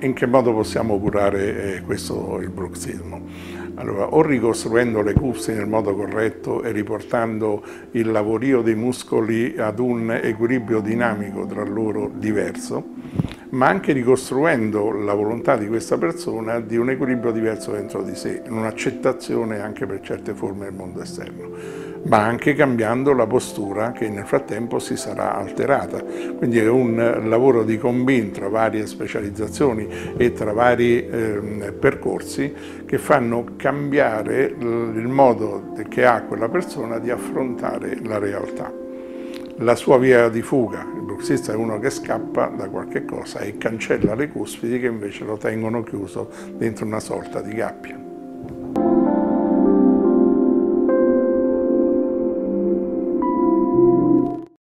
in che modo possiamo curare eh, questo, il bruxismo? Allora, o ricostruendo le cuffie nel modo corretto e riportando il lavorio dei muscoli ad un equilibrio dinamico tra loro diverso, ma anche ricostruendo la volontà di questa persona di un equilibrio diverso dentro di sé, un'accettazione anche per certe forme del mondo esterno ma anche cambiando la postura che nel frattempo si sarà alterata. Quindi è un lavoro di combin tra varie specializzazioni e tra vari eh, percorsi che fanno cambiare il modo che ha quella persona di affrontare la realtà. La sua via di fuga, bruxista è uno che scappa da qualche cosa e cancella le cuspidi che invece lo tengono chiuso dentro una sorta di gabbia.